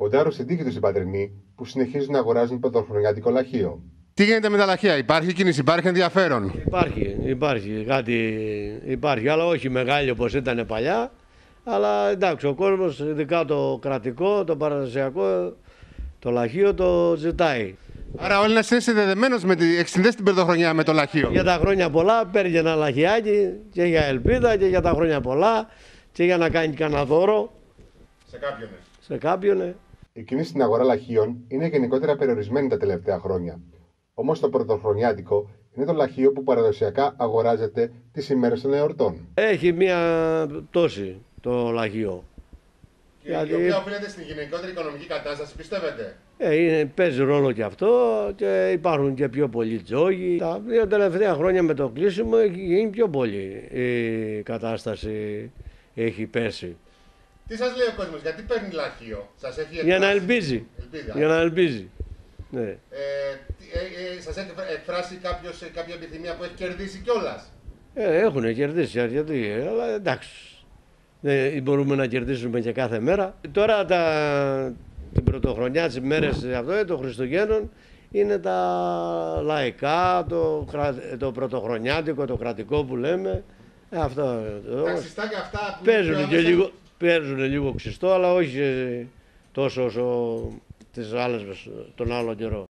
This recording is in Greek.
Ποντάρουν στην τύχη του οι πατρινοί που συνεχίζουν να αγοράζουν πρωτοχρονιάτικο λαχείο. Τι γίνεται με τα λαχεία, υπάρχει κίνηση, υπάρχει ενδιαφέρον; Υπάρχει, υπάρχει κάτι, υπάρχει, αλλά όχι μεγάλη όπως ήταν παλιά. Αλλά εντάξει, ο κόσμος, ειδικά το κρατικό, το παραδοσιακό, το λαχείο το ζητάει. Άρα ο Έλληνα είναι συνδεδεμένο με τη, έχεις συνδέσει την πρωτοχρονιά με το λαχείο. Για τα χρόνια πολλά παίρνει ένα λαχιάκι και για ελπίδα και για τα χρόνια πολλά και για να κάνει κανένα δώρο Σε κάποιον. σε κάποιον. Ε. Η κίνηση στην αγορά λαχείων είναι γενικότερα περιορισμένη τα τελευταία χρόνια. Όμως το πρωτοχρονιάτικο είναι το λαχείο που παραδοσιακά αγοράζεται τις ημέρες των εορτών. Έχει μία πτώση το λαχείο. Και Γιατί- η οποία οφείλεται στην γενικότερη οικονομική κατάσταση, πιστεύετε; Ε, είναι, παίζει ρόλο και αυτό και υπάρχουν και πιο πολλοί τζόγοι. Τα δύο τελευταία χρόνια με το κλείσιμο έχει γίνει πιο πολύ η κατάσταση έχει πέσει. Τι σας λέει ο κόσμος, γιατί παίρνει λαχείο, σας έχει Για να εκφράσει- ελπίζει. Ελπίδα. Για να ελπίζει. Ναι. Ε, τι- ε, ε, σας έχει εκφράσει κάποιος, ε, κάποια επιθυμία που έχει κερδίσει κιόλας; Ε, έχουν κερδίσει αρκετοί, ε, αλλά εντάξει. Δεν μπορούμε να κερδίσουμε και κάθε μέρα. Τώρα τα, την πρωτοχρονιά, τις μέρες αυτό, ε, των Χριστουγέννων, είναι τα λαϊκά, το, κρα- το πρωτοχρονιάτικο, το κρατικό που λέμε. Ε, αυτό. ε, Τα ε, ξυστάκια αυτά που Παίζουν πιο και άμεσα- λίγο, παίζουν λίγο ξυστό, αλλά όχι ε, τόσο όσο τις άλλες, τον άλλο καιρό.